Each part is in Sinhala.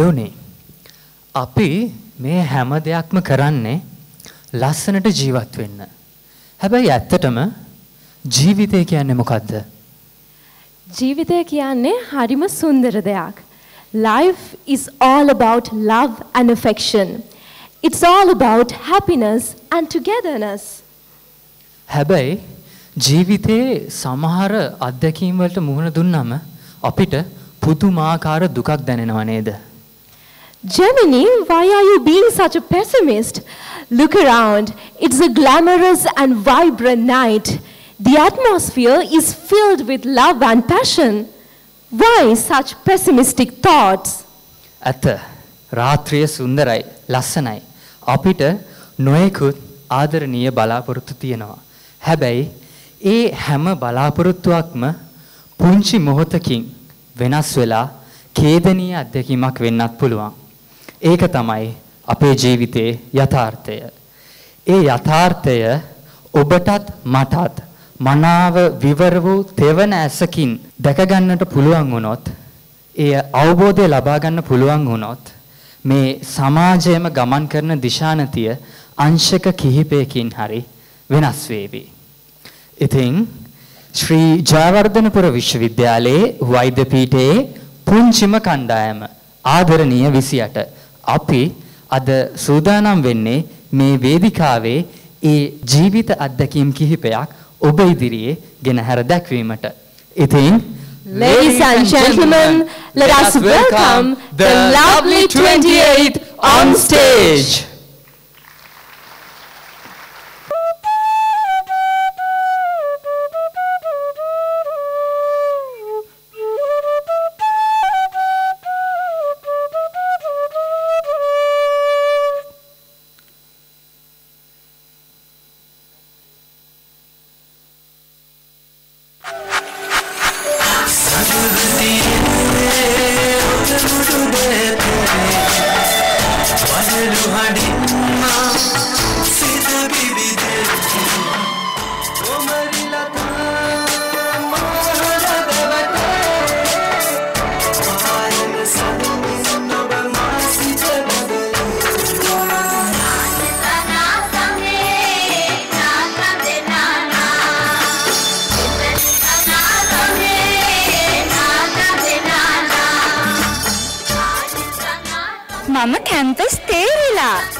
එවුනේ අපි මේ හැම දෙයක්ම කරන්නේ ලස්සනට ජීවත් වෙන්න. හැබැයි ඇත්තටම ජීවිතය කියන්නේ මොකද්ද? ජීවිතය කියන්නේ හරිම සුන්දර දෙයක්. Life is all about love and affection. It's all about happiness and togetherness. හැබැයි ජීවිතයේ සමහර අත්දැකීම් වලට මුහුණ දුන්නම අපිට පුදුමාකාර දුකක් දැනෙනව නේද? Gemini, why are you being such a pessimist? Look around. It's a glamorous and vibrant night. The atmosphere is filled with love and passion. Why such pessimistic thoughts? ඇත රාත්‍රිය සුන්දරයි ලස්සනයි අපිට නොයෙකුත් ආදරණීය බලාපොරොත්තු තියෙනවා හැබැයි ඒ හැම බලාපොරොත්තුවක්ම පුංචි මොහොතකින් වෙනස් වෙලා ඛේදනීය අත්දැකීමක් වෙන්නත් පුළුවන් ඒක තමයි අපේ ජීවිතයේ යථාර්ථය ඒ යථාර්ථය ඔබටත් මටත් මනාව විවර වූ තෙවන ඇසකින් දැකගන්නට පුළුවන් වුණොත් එය අවබෝධය ලබා ගන්න පුළුවන් වුණොත් මේ සමාජයේම ගමන් කරන දිශානතිය අංශක කිහිපයකින් හරි වෙනස් වේවි. ඉතින් ශ්‍රී ජයවර්ධනපුර විශ්වවිද්‍යාලයේ වෛද්‍ය පීඨයේ පුංචිම කණ්ඩායම ආදරණීය 28 අපි අද සූදානම් වෙන්නේ මේ වේදිකාවේ ඒ ජීවිත අත්දැකීම් කිහිපයක් ඔබ ඉදිරියේ ගෙනහැර දැක්වීමට. ඉතින් Ladies and gentlemen, let us welcome the lovely 28th on stage. මම කැම්පස් තේරිලා.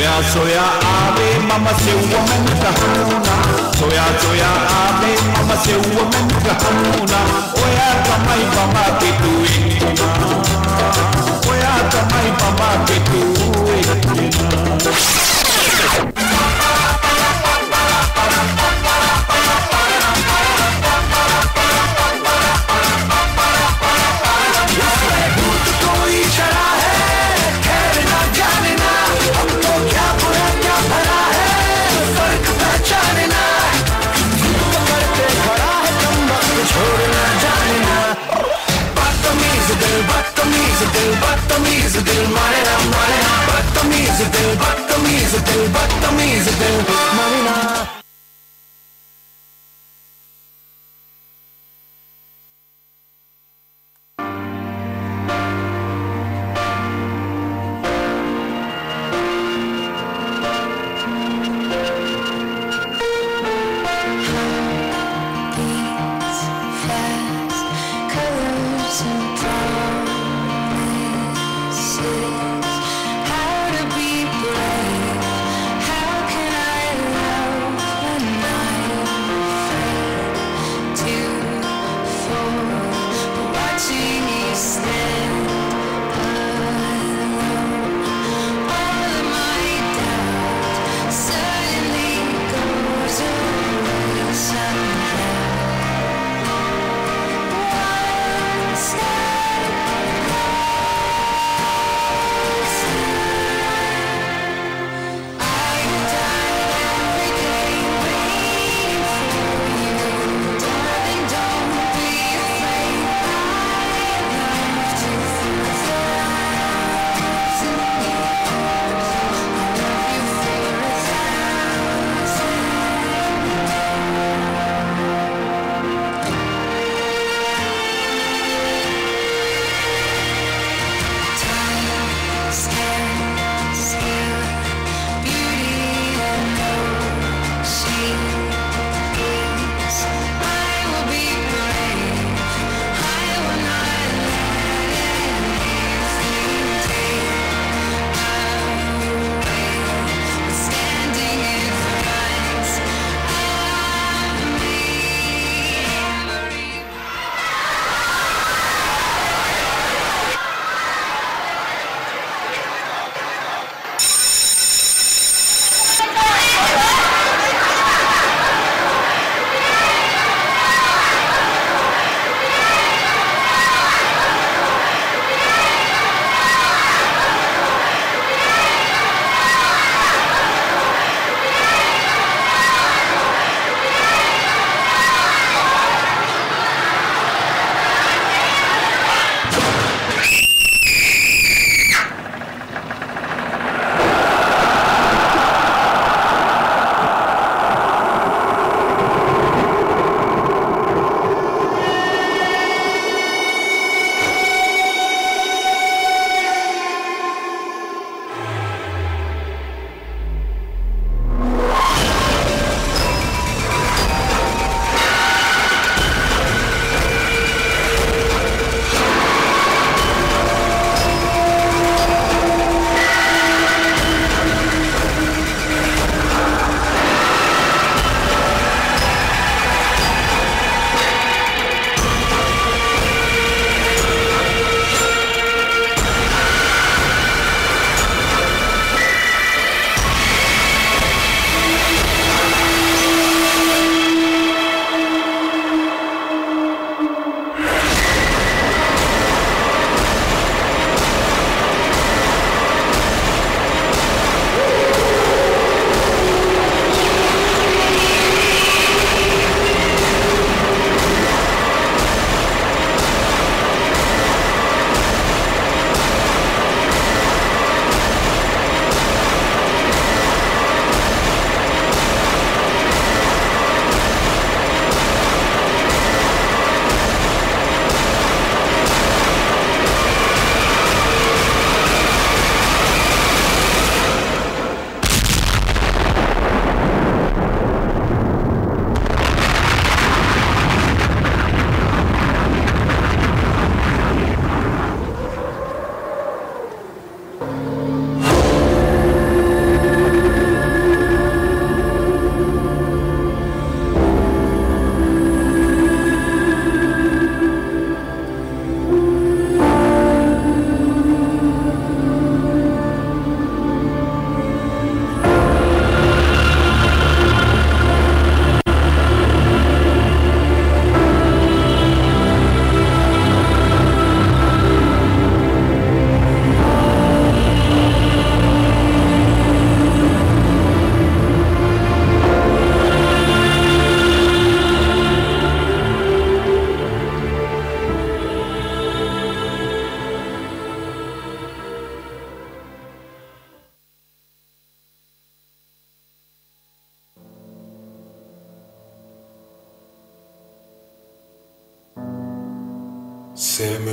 सोया सोया आवे मम से वमन कहूना सोया सोया आवे मम से वमन कहूना ओया तमई बमा के तू ओया तमई बमा के तू दिल बदतमीज दिल बदतमीज दिल मारे ना मारे ना बदतमीज दिल बदतमीज दिल बदतमीज दिल मारे ना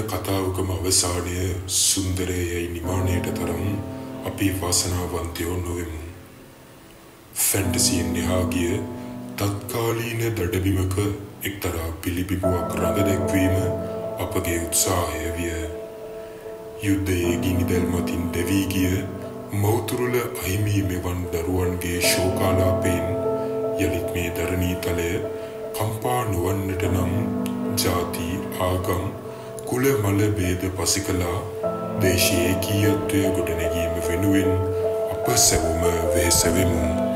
කතාවකම අවසානය සුන්දරය යැයි නිමානයට තරම් අපි වාසනාවන්තයෝ නොවෙමු. ෆැන්ටසියෙන් එහා ගිය තත්කාලීන දඩබිමක එක්තරා පිළිබිබුවක් රඟ දැක්වීම අපගේ උත්සාහය විය. යුද්ධයේ ගිනිදැල් මතින් දැවී ගිය මෞතුරුල අහිමී මෙවන් දරුවන්ගේ ශෝකාලාපයෙන් යළිත් මේ දරණී තලය කම්පා නොවන්නට නම් ජාති ආගම් කුල මල බේද පසිකලා දේශයේ කීයත්වය ගොඩනැගීම වෙනුවෙන් අප සැවුම වෙහෙසවෙමු.